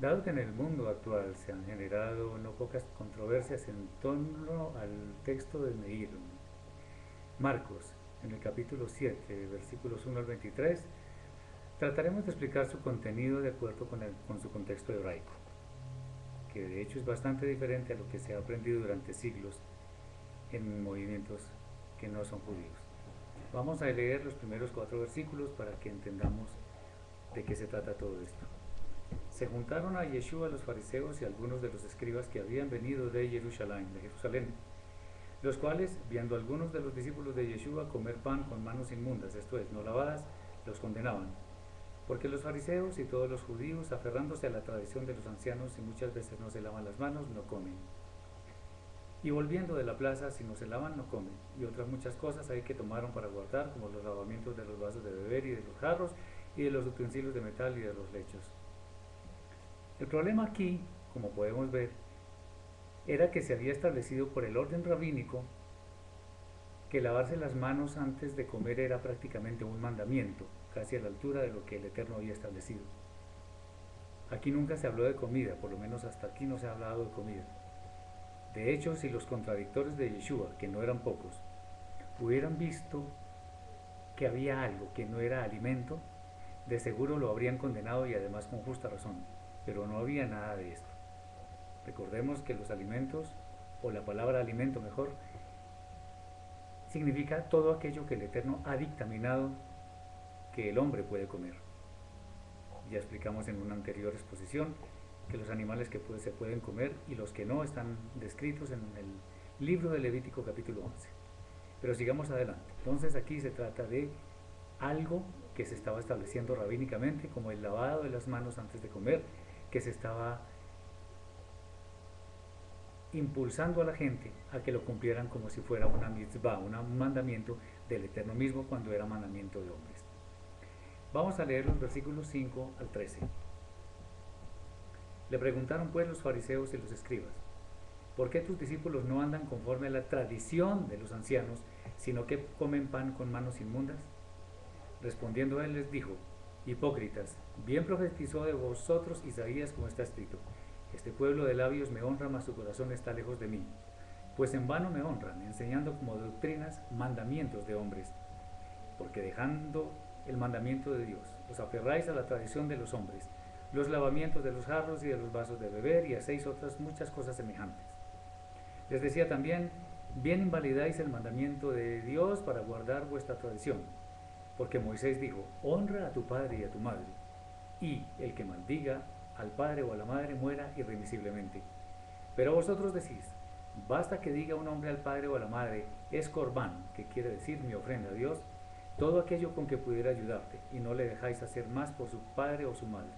Dado que en el mundo actual se han generado no pocas controversias en torno al texto de Meir, Marcos, en el capítulo 7, versículos 1 al 23, trataremos de explicar su contenido de acuerdo con, con su contexto hebraico, que de hecho es bastante diferente a lo que se ha aprendido durante siglos en movimientos que no son judíos. Vamos a leer los primeros cuatro versículos para que entendamos de qué se trata todo esto. Se juntaron a Yeshua los fariseos y algunos de los escribas que habían venido de Jerusalén, de Jerusalén, los cuales, viendo algunos de los discípulos de Yeshua comer pan con manos inmundas, esto es, no lavadas, los condenaban. Porque los fariseos y todos los judíos, aferrándose a la tradición de los ancianos y muchas veces no se lavan las manos, no comen. Y volviendo de la plaza, si no se lavan, no comen. Y otras muchas cosas hay que tomaron para guardar, como los lavamientos de los vasos de beber y de los jarros, y de los utensilios de metal y de los lechos. El problema aquí, como podemos ver, era que se había establecido por el orden rabínico que lavarse las manos antes de comer era prácticamente un mandamiento, casi a la altura de lo que el Eterno había establecido. Aquí nunca se habló de comida, por lo menos hasta aquí no se ha hablado de comida. De hecho, si los contradictores de Yeshua, que no eran pocos, hubieran visto que había algo que no era alimento, de seguro lo habrían condenado y además con justa razón, pero no había nada de esto. Recordemos que los alimentos, o la palabra alimento mejor, significa todo aquello que el Eterno ha dictaminado que el hombre puede comer. Ya explicamos en una anterior exposición que los animales que se pueden comer y los que no están descritos en el libro de Levítico capítulo 11. Pero sigamos adelante. Entonces aquí se trata de algo que se estaba estableciendo rabínicamente, como el lavado de las manos antes de comer, que se estaba impulsando a la gente a que lo cumplieran como si fuera una mitzvah, un mandamiento del Eterno mismo cuando era mandamiento de hombres. Vamos a leer los versículos 5 al 13. Le preguntaron pues los fariseos y los escribas, ¿por qué tus discípulos no andan conforme a la tradición de los ancianos, sino que comen pan con manos inmundas? Respondiendo él les dijo, Hipócritas, bien profetizó de vosotros Isaías como está escrito, este pueblo de labios me honra, mas su corazón está lejos de mí. Pues en vano me honran, enseñando como doctrinas mandamientos de hombres, porque dejando el mandamiento de Dios, os aferráis a la tradición de los hombres, los lavamientos de los jarros y de los vasos de beber, y hacéis otras muchas cosas semejantes. Les decía también, bien invalidáis el mandamiento de Dios para guardar vuestra tradición porque Moisés dijo, honra a tu padre y a tu madre, y el que maldiga al padre o a la madre muera irremisiblemente. Pero vosotros decís, basta que diga un hombre al padre o a la madre, es corbán, que quiere decir mi ofrenda a Dios, todo aquello con que pudiera ayudarte, y no le dejáis hacer más por su padre o su madre,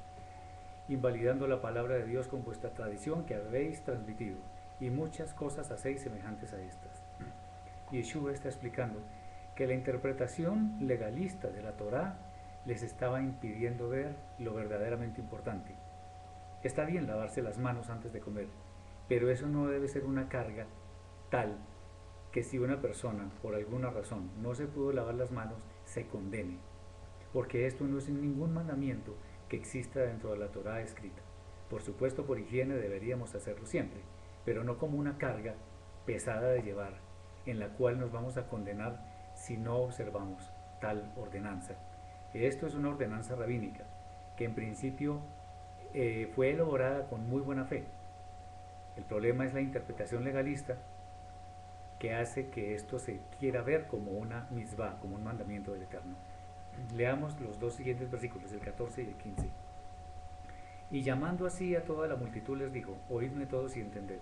invalidando la palabra de Dios con vuestra tradición que habéis transmitido, y muchas cosas hacéis semejantes a estas. Yeshua está explicando que la interpretación legalista de la Torá les estaba impidiendo ver lo verdaderamente importante. Está bien lavarse las manos antes de comer, pero eso no debe ser una carga tal que si una persona por alguna razón no se pudo lavar las manos, se condene, porque esto no es ningún mandamiento que exista dentro de la Torá escrita. Por supuesto, por higiene deberíamos hacerlo siempre, pero no como una carga pesada de llevar, en la cual nos vamos a condenar si no observamos tal ordenanza. Esto es una ordenanza rabínica que en principio eh, fue elaborada con muy buena fe. El problema es la interpretación legalista que hace que esto se quiera ver como una misbah, como un mandamiento del Eterno. Leamos los dos siguientes versículos, el 14 y el 15. Y llamando así a toda la multitud les dijo, oídme todos y entended,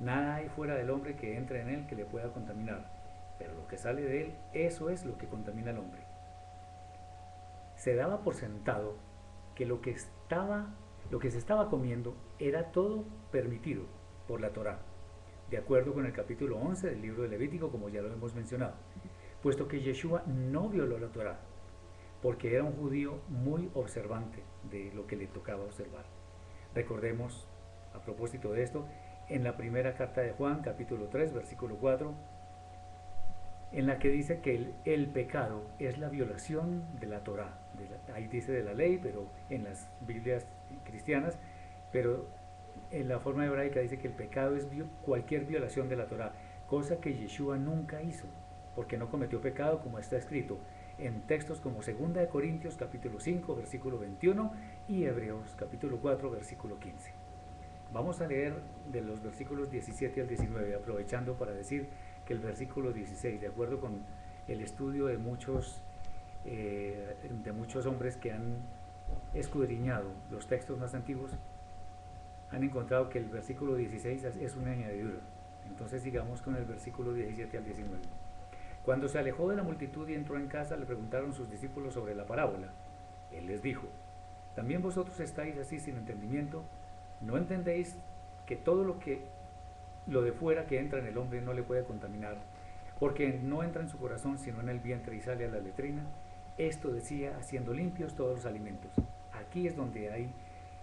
nada hay fuera del hombre que entre en él que le pueda contaminar pero lo que sale de él, eso es lo que contamina al hombre. Se daba por sentado que lo que estaba, lo que se estaba comiendo era todo permitido por la Torá, de acuerdo con el capítulo 11 del libro de Levítico, como ya lo hemos mencionado, puesto que Yeshua no violó la Torá, porque era un judío muy observante de lo que le tocaba observar. Recordemos, a propósito de esto, en la primera carta de Juan, capítulo 3, versículo 4, en la que dice que el, pecado es la violación de la Torah. ahí dice de la ley, pero en las Biblias cristianas, pero en la forma hebraica dice que el pecado es cualquier violación de la Torah, cosa que Yeshua nunca hizo, porque no cometió pecado como está escrito en textos como 2 de Corintios capítulo 5 versículo 21 y Hebreos capítulo 4 versículo 15. Vamos a leer de los versículos 17 al 19, aprovechando para decir que el versículo 16, de acuerdo con el estudio de muchos, eh, de muchos hombres que han escudriñado los textos más antiguos, han encontrado que el versículo 16 es una añadidura. Entonces sigamos con el versículo 17 al 19. Cuando se alejó de la multitud y entró en casa, le preguntaron sus discípulos sobre la parábola. Él les dijo, ¿también vosotros estáis así sin entendimiento? ¿No entendéis que todo lo que lo de fuera que entra en el hombre no le puede contaminar, porque no entra en su corazón sino en el vientre y sale a la letrina? Esto decía haciendo limpios todos los alimentos. Aquí es donde hay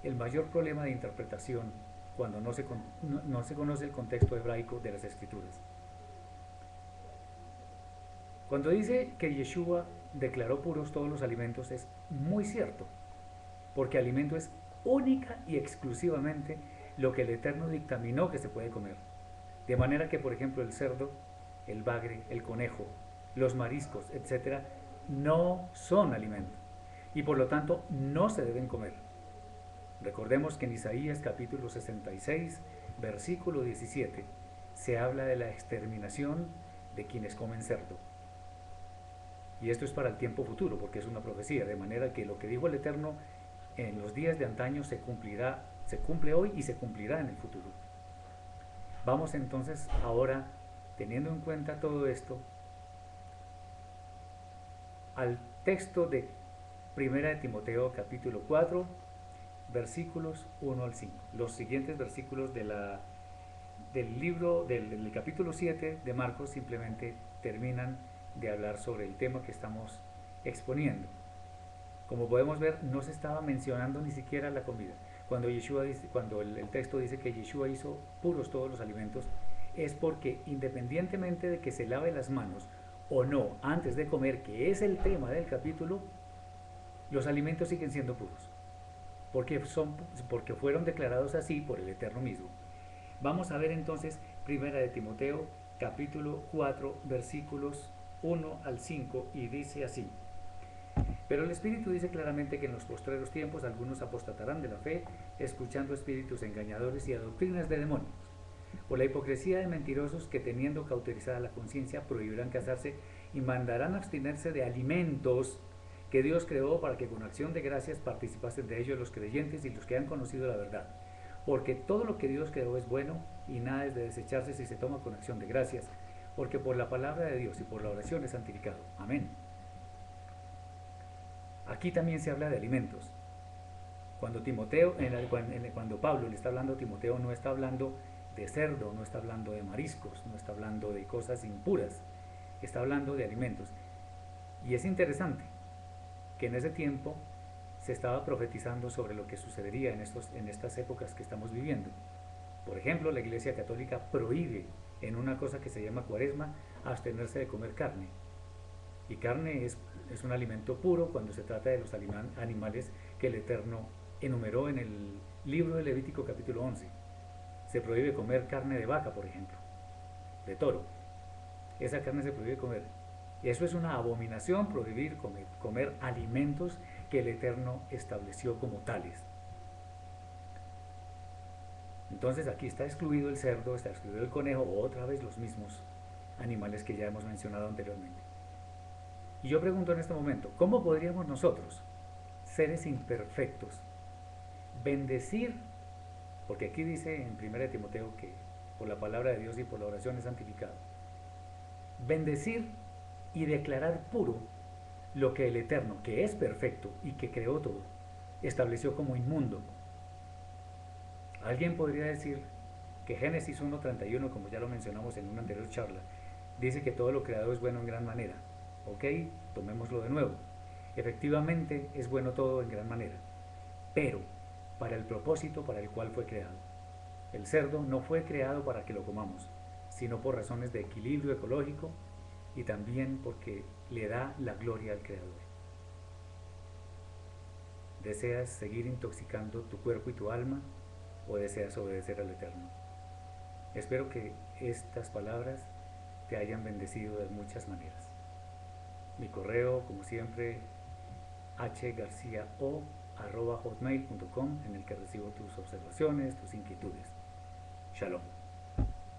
el mayor problema de interpretación cuando no se, no, se conoce el contexto hebraico de las escrituras. Cuando dice que Yeshua declaró puros todos los alimentos es muy cierto, porque alimento es única y exclusivamente lo que el Eterno dictaminó que se puede comer. De manera que, por ejemplo, el cerdo, el bagre, el conejo, los mariscos, etcétera, no son alimento y por lo tanto no se deben comer. Recordemos que en Isaías capítulo 66, versículo 17, se habla de la exterminación de quienes comen cerdo. Y esto es para el tiempo futuro, porque es una profecía, de manera que lo que dijo el Eterno en los días de antaño se cumplirá, se cumple hoy y se cumplirá en el futuro. Vamos entonces ahora, teniendo en cuenta todo esto, al texto de Primera de Timoteo capítulo 4, versículos 1 al 5. Los siguientes versículos del libro, del, del capítulo 7 de Marcos simplemente terminan de hablar sobre el tema que estamos exponiendo. Como podemos ver, no se estaba mencionando ni siquiera la comida. Cuando, Yeshua dice, cuando el, texto dice que Yeshua hizo puros todos los alimentos, es porque independientemente de que se lave las manos o no antes de comer, que es el tema del capítulo, los alimentos siguen siendo puros, porque, son, porque fueron declarados así por el Eterno mismo. Vamos a ver entonces Primera de Timoteo, capítulo 4, versículos 1 al 5, y dice así. Pero el Espíritu dice claramente que en los postreros tiempos algunos apostatarán de la fe, escuchando espíritus engañadores y a doctrinas de demonios. Por la hipocresía de mentirosos que teniendo cauterizada la conciencia prohibirán casarse y mandarán abstenerse de alimentos que Dios creó para que con acción de gracias participasen de ellos los creyentes y los que han conocido la verdad. Porque todo lo que Dios creó es bueno y nada es de desecharse si se toma con acción de gracias, porque por la palabra de Dios y por la oración es santificado. Amén. Aquí también se habla de alimentos. Cuando Timoteo, cuando Pablo le está hablando a Timoteo, no está hablando de cerdo, no está hablando de mariscos, no está hablando de cosas impuras, está hablando de alimentos. Y es interesante que en ese tiempo se estaba profetizando sobre lo que sucedería en, estos, en estas épocas que estamos viviendo. Por ejemplo, la Iglesia Católica prohíbe en una cosa que se llama cuaresma abstenerse de comer carne. Y carne es es un alimento puro cuando se trata de los animales que el Eterno enumeró en el libro de Levítico capítulo 11. Se prohíbe comer carne de vaca, por ejemplo, de toro. Esa carne se prohíbe comer. Eso es una abominación, prohibir comer, comer alimentos que el Eterno estableció como tales. Entonces aquí está excluido el cerdo, está excluido el conejo, otra vez los mismos animales que ya hemos mencionado anteriormente. Y yo pregunto en este momento, ¿cómo podríamos nosotros, seres imperfectos, bendecir, porque aquí dice en 1 Timoteo que por la palabra de Dios y por la oración es santificado, bendecir y declarar puro lo que el Eterno, que es perfecto y que creó todo, estableció como inmundo. Alguien podría decir que Génesis 1.31, como ya lo mencionamos en una anterior charla, dice que todo lo creado es bueno en gran manera. Ok, tomémoslo de nuevo. Efectivamente es bueno todo en gran manera, pero para el propósito para el cual fue creado. El cerdo no fue creado para que lo comamos, sino por razones de equilibrio ecológico, y también porque le da la gloria al Creador. ¿Deseas seguir intoxicando tu cuerpo y tu alma o deseas obedecer al Eterno? Espero que estas palabras te hayan bendecido de muchas maneras. Mi correo, como siempre, hgarciao.hotmail.com en el que recibo tus observaciones, tus inquietudes. Shalom.